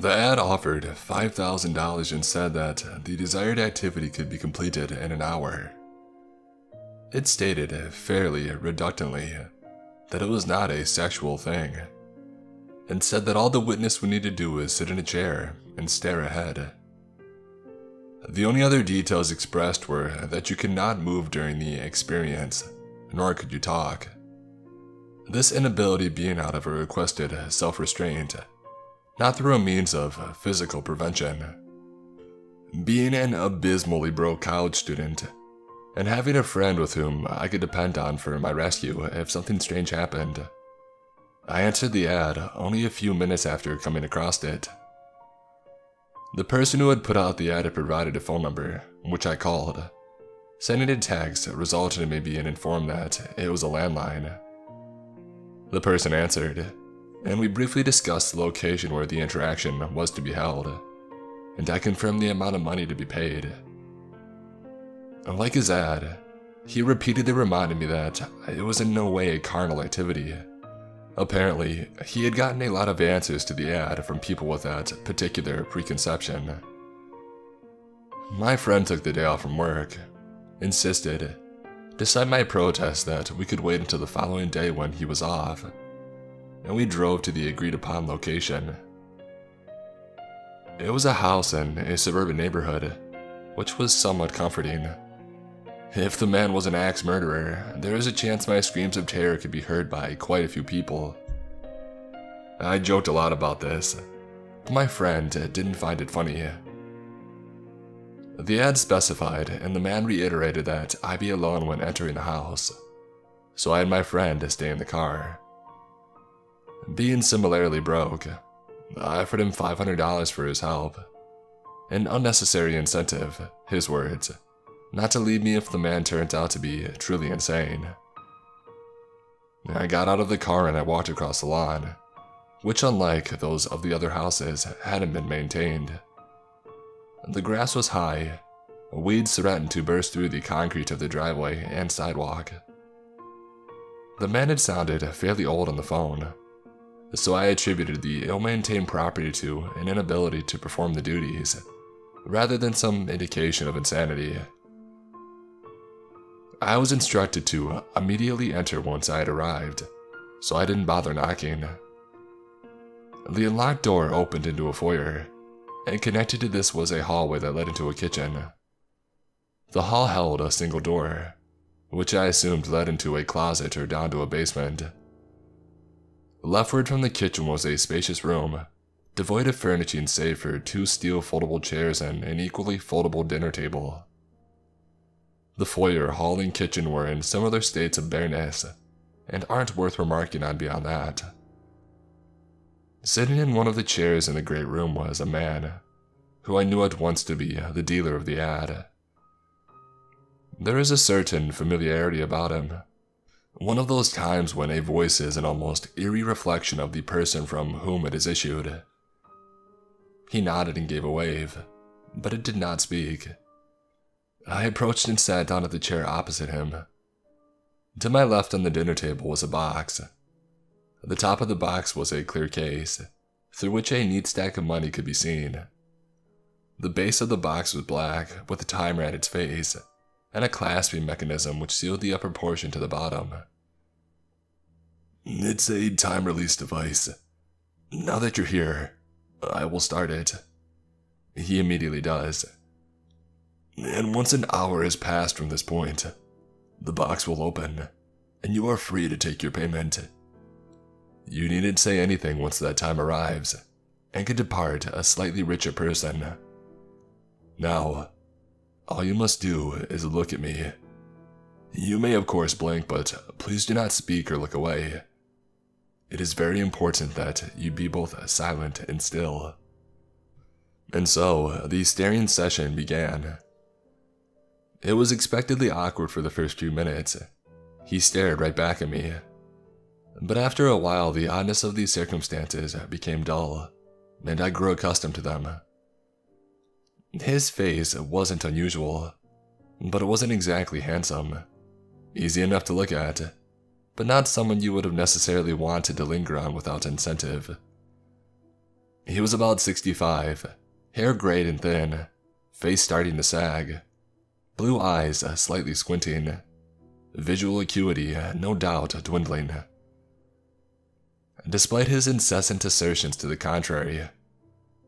The ad offered $5,000 and said that the desired activity could be completed in an hour. It stated fairly reductantly that it was not a sexual thing, and said that all the witness would need to do was sit in a chair and stare ahead. The only other details expressed were that you could not move during the experience, nor could you talk. This inability being out of a requested self restraint, not through a means of physical prevention. Being an abysmally broke college student, and having a friend with whom I could depend on for my rescue if something strange happened. I answered the ad only a few minutes after coming across it. The person who had put out the ad had provided a phone number, which I called. Sending a text resulted in me being informed that it was a landline. The person answered, and we briefly discussed the location where the interaction was to be held, and I confirmed the amount of money to be paid. Like his ad, he repeatedly reminded me that it was in no way a carnal activity. Apparently, he had gotten a lot of answers to the ad from people with that particular preconception. My friend took the day off from work, insisted, despite my protest that we could wait until the following day when he was off, and we drove to the agreed upon location. It was a house in a suburban neighborhood, which was somewhat comforting. If the man was an axe murderer, there is a chance my screams of terror could be heard by quite a few people. I joked a lot about this, but my friend didn't find it funny. The ad specified, and the man reiterated that I be alone when entering the house, so I had my friend stay in the car. Being similarly broke, I offered him $500 for his help. An unnecessary incentive, his words not to leave me if the man turned out to be truly insane. I got out of the car and I walked across the lawn, which, unlike those of the other houses, hadn't been maintained. The grass was high, weeds threatened to burst through the concrete of the driveway and sidewalk. The man had sounded fairly old on the phone, so I attributed the ill maintained property to an inability to perform the duties, rather than some indication of insanity. I was instructed to immediately enter once I had arrived, so I didn't bother knocking. The unlocked door opened into a foyer, and connected to this was a hallway that led into a kitchen. The hall held a single door, which I assumed led into a closet or down to a basement. Leftward from the kitchen was a spacious room, devoid of furnishing save for two steel foldable chairs and an equally foldable dinner table. The foyer, hall, and kitchen were in similar states of bareness, and aren't worth remarking on beyond that. Sitting in one of the chairs in the great room was a man, who I knew at once to be the dealer of the ad. There is a certain familiarity about him, one of those times when a voice is an almost eerie reflection of the person from whom it is issued. He nodded and gave a wave, but it did not speak. I approached and sat down at the chair opposite him. To my left on the dinner table was a box. The top of the box was a clear case, through which a neat stack of money could be seen. The base of the box was black, with a timer at its face, and a clasping mechanism which sealed the upper portion to the bottom. It's a time release device. Now that you're here, I will start it. He immediately does. And once an hour has passed from this point, the box will open, and you are free to take your payment. You needn't say anything once that time arrives, and can depart a slightly richer person. Now, all you must do is look at me. You may of course blink, but please do not speak or look away. It is very important that you be both silent and still. And so, the staring session began. It was expectedly awkward for the first few minutes. He stared right back at me. But after a while, the oddness of these circumstances became dull, and I grew accustomed to them. His face wasn't unusual, but it wasn't exactly handsome. Easy enough to look at, but not someone you would have necessarily wanted to linger on without incentive. He was about 65, hair grayed and thin, face starting to sag, blue eyes uh, slightly squinting, visual acuity uh, no doubt dwindling. Despite his incessant assertions to the contrary,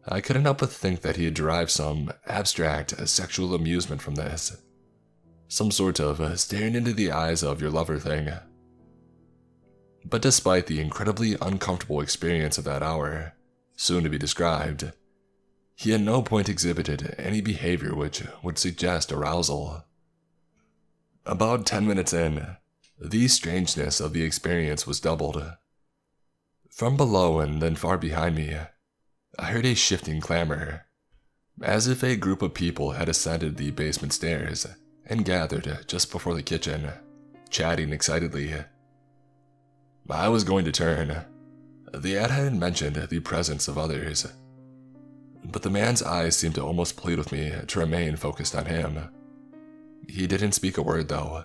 I couldn't help but think that he had derived some abstract sexual amusement from this. Some sort of staring into the eyes of your lover thing. But despite the incredibly uncomfortable experience of that hour, soon to be described, he at no point exhibited any behavior which would suggest arousal. About 10 minutes in, the strangeness of the experience was doubled. From below and then far behind me, I heard a shifting clamor, as if a group of people had ascended the basement stairs and gathered just before the kitchen, chatting excitedly. I was going to turn. The ad hadn't mentioned the presence of others, but the man's eyes seemed to almost plead with me to remain focused on him. He didn't speak a word, though.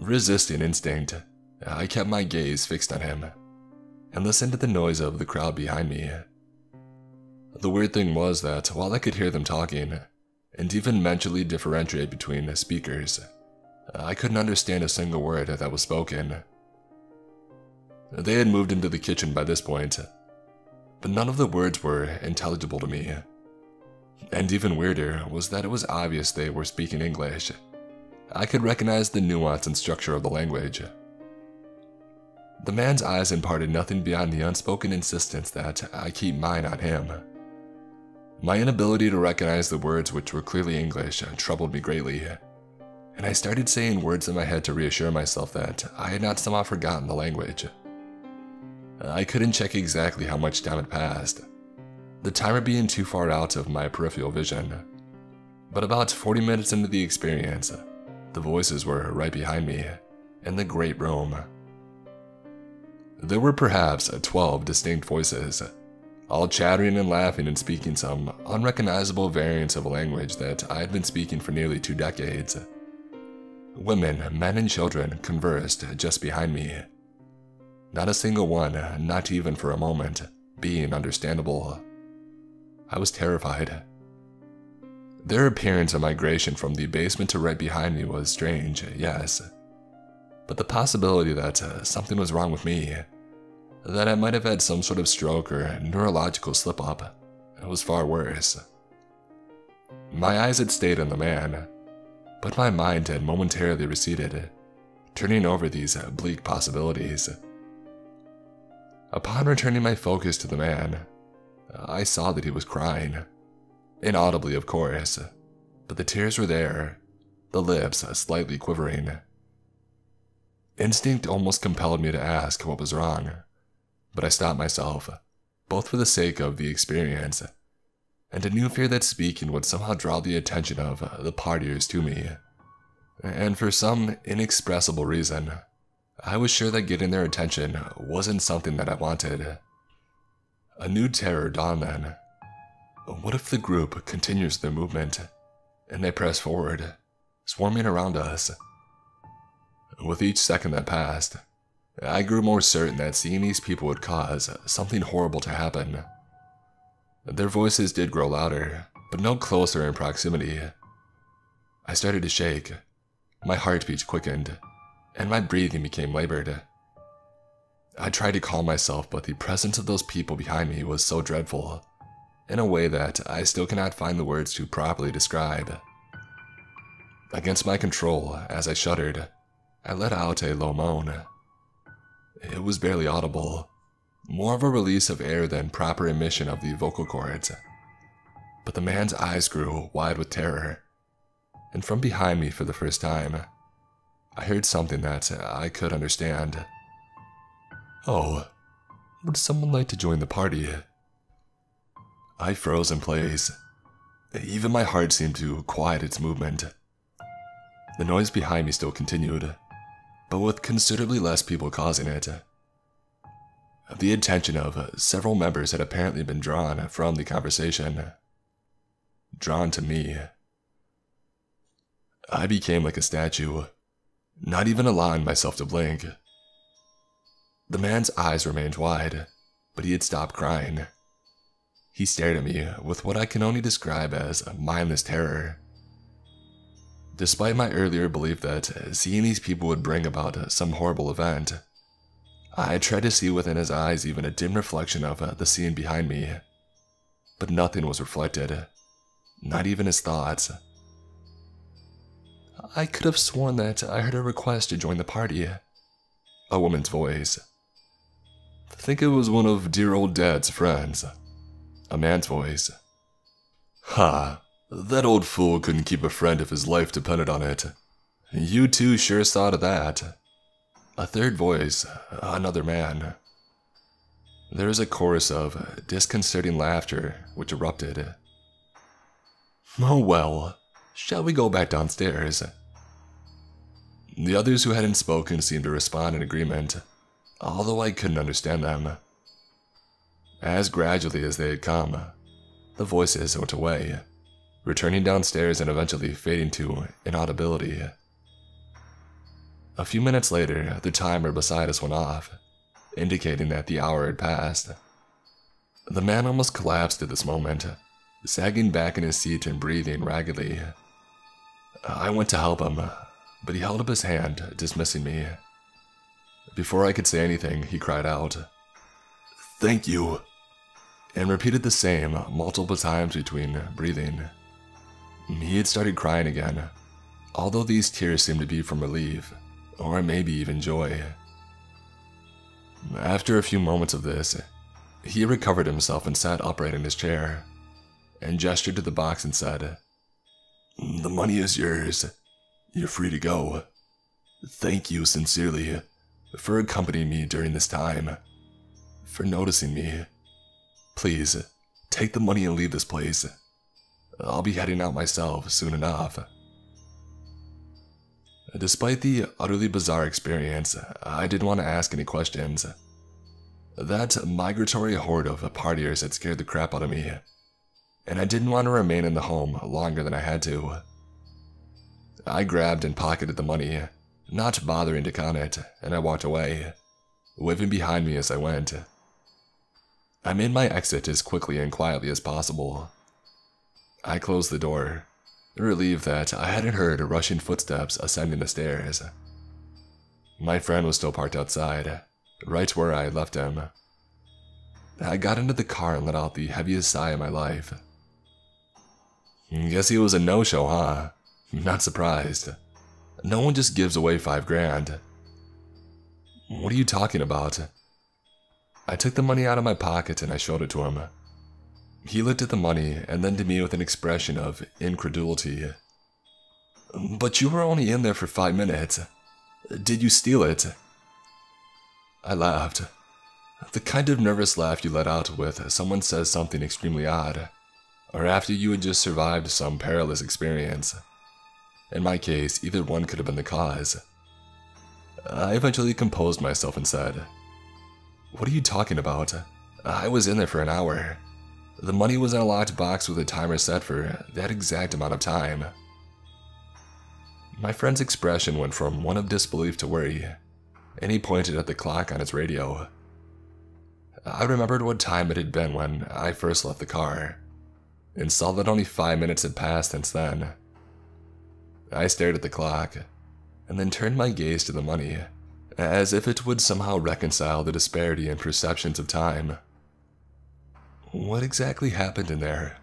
Resisting instinct, I kept my gaze fixed on him and listened to the noise of the crowd behind me. The weird thing was that while I could hear them talking, and even mentally differentiate between speakers, I couldn't understand a single word that was spoken. They had moved into the kitchen by this point, but none of the words were intelligible to me. And even weirder was that it was obvious they were speaking English. I could recognize the nuance and structure of the language. The man's eyes imparted nothing beyond the unspoken insistence that I keep mine on him. My inability to recognize the words which were clearly English troubled me greatly, and I started saying words in my head to reassure myself that I had not somehow forgotten the language. I couldn't check exactly how much time had passed, the timer being too far out of my peripheral vision. But about 40 minutes into the experience, the voices were right behind me, in the great room. There were perhaps 12 distinct voices, all chattering and laughing and speaking some unrecognizable variants of a language that I had been speaking for nearly two decades. Women, men, and children conversed just behind me. Not a single one, not even for a moment, being understandable. I was terrified. Their appearance and migration from the basement to right behind me was strange, yes. But the possibility that uh, something was wrong with me, that I might have had some sort of stroke or neurological slip up, was far worse. My eyes had stayed on the man, but my mind had momentarily receded, turning over these bleak possibilities. Upon returning my focus to the man, I saw that he was crying. Inaudibly, of course, but the tears were there, the lips slightly quivering. Instinct almost compelled me to ask what was wrong, but I stopped myself, both for the sake of the experience and a new fear that speaking would somehow draw the attention of the partiers to me. And for some inexpressible reason, I was sure that getting their attention wasn't something that I wanted. A new terror dawned then. What if the group continues their movement and they press forward, swarming around us? With each second that passed, I grew more certain that seeing these people would cause something horrible to happen. Their voices did grow louder, but no closer in proximity. I started to shake. My heartbeat quickened, and my breathing became labored. I tried to calm myself, but the presence of those people behind me was so dreadful, in a way that I still cannot find the words to properly describe. Against my control, as I shuddered, I let out a low moan. It was barely audible, more of a release of air than proper emission of the vocal cords. But the man's eyes grew wide with terror, and from behind me for the first time, I heard something that I could understand. Oh, would someone like to join the party? I froze in place. Even my heart seemed to quiet its movement. The noise behind me still continued, but with considerably less people causing it. The attention of several members had apparently been drawn from the conversation. Drawn to me. I became like a statue, not even allowing myself to blink. The man's eyes remained wide, but he had stopped crying. He stared at me with what I can only describe as mindless terror. Despite my earlier belief that seeing these people would bring about some horrible event, I tried to see within his eyes even a dim reflection of the scene behind me. But nothing was reflected, not even his thoughts. I could have sworn that I heard a request to join the party. A woman's voice. I Think it was one of dear old dad's friends. A man's voice. Ha, that old fool couldn't keep a friend if his life depended on it. You two sure saw to that. A third voice, another man. There was a chorus of disconcerting laughter which erupted. Oh well, shall we go back downstairs? The others who hadn't spoken seemed to respond in agreement, although I couldn't understand them. As gradually as they had come, the voices went away, returning downstairs and eventually fading to inaudibility. A few minutes later, the timer beside us went off, indicating that the hour had passed. The man almost collapsed at this moment, sagging back in his seat and breathing raggedly. I went to help him, but he held up his hand, dismissing me. Before I could say anything, he cried out, Thank you, and repeated the same multiple times between breathing. He had started crying again, although these tears seemed to be from relief, or maybe even joy. After a few moments of this, he recovered himself and sat upright in his chair, and gestured to the box and said, The money is yours. You're free to go. Thank you sincerely for accompanying me during this time, for noticing me. Please, take the money and leave this place. I'll be heading out myself soon enough. Despite the utterly bizarre experience, I didn't want to ask any questions. That migratory horde of partiers had scared the crap out of me, and I didn't want to remain in the home longer than I had to. I grabbed and pocketed the money, not bothering to count it, and I walked away, waving behind me as I went. I made my exit as quickly and quietly as possible. I closed the door, relieved that I hadn't heard rushing footsteps ascending the stairs. My friend was still parked outside, right where I had left him. I got into the car and let out the heaviest sigh of my life. Guess he was a no-show, huh? Not surprised. No one just gives away five grand. What are you talking about? I took the money out of my pocket and I showed it to him. He looked at the money and then to me with an expression of incredulity. But you were only in there for five minutes. Did you steal it? I laughed. The kind of nervous laugh you let out with someone says something extremely odd, or after you had just survived some perilous experience. In my case, either one could have been the cause. I eventually composed myself and said, what are you talking about? I was in there for an hour. The money was in a locked box with a timer set for that exact amount of time. My friend's expression went from one of disbelief to worry, and he pointed at the clock on his radio. I remembered what time it had been when I first left the car, and saw that only five minutes had passed since then. I stared at the clock, and then turned my gaze to the money as if it would somehow reconcile the disparity in perceptions of time. What exactly happened in there?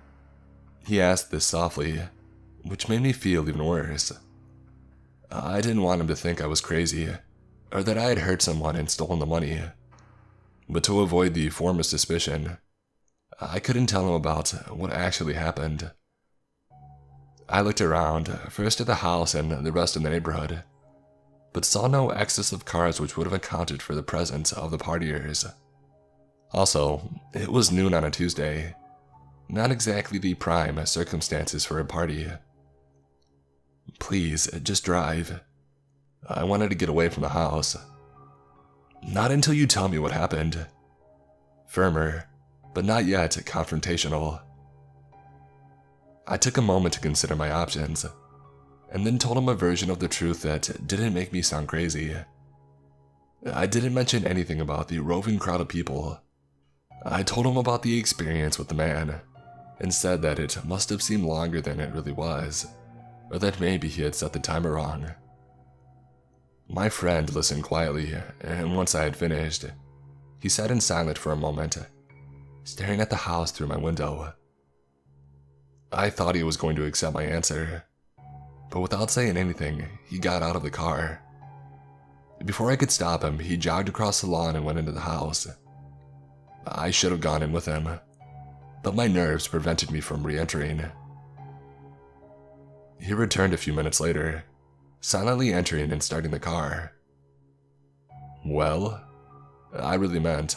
He asked this softly, which made me feel even worse. I didn't want him to think I was crazy, or that I had hurt someone and stolen the money. But to avoid the former suspicion, I couldn't tell him about what actually happened. I looked around, first at the house and the rest of the neighborhood, but saw no excess of cars which would have accounted for the presence of the partiers. Also, it was noon on a Tuesday, not exactly the prime circumstances for a party. Please, just drive. I wanted to get away from the house. Not until you tell me what happened. Firmer, but not yet confrontational. I took a moment to consider my options and then told him a version of the truth that didn't make me sound crazy. I didn't mention anything about the roving crowd of people, I told him about the experience with the man and said that it must have seemed longer than it really was, or that maybe he had set the timer wrong. My friend listened quietly, and once I had finished, he sat in silence for a moment, staring at the house through my window. I thought he was going to accept my answer, but without saying anything, he got out of the car. Before I could stop him, he jogged across the lawn and went into the house. I should have gone in with him, but my nerves prevented me from re entering. He returned a few minutes later, silently entering and starting the car. Well, I really meant,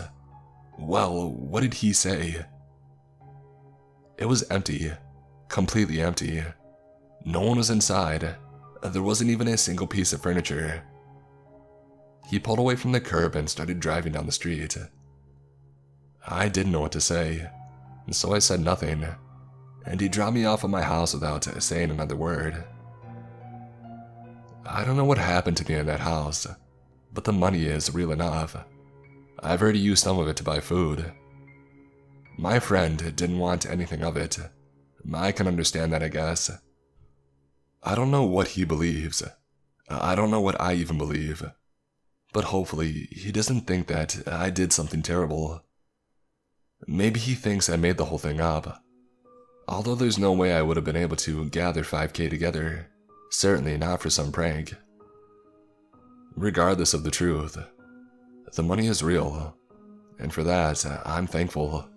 well, what did he say? It was empty, completely empty. No one was inside. There wasn't even a single piece of furniture. He pulled away from the curb and started driving down the street. I didn't know what to say, so I said nothing, and he dropped me off at my house without saying another word. I don't know what happened to me in that house, but the money is real enough. I've already used some of it to buy food. My friend didn't want anything of it. I can understand that, I guess. I don't know what he believes. I don't know what I even believe. But hopefully, he doesn't think that I did something terrible. Maybe he thinks I made the whole thing up. Although there's no way I would have been able to gather 5k together. Certainly not for some prank. Regardless of the truth, the money is real, and for that, I'm thankful.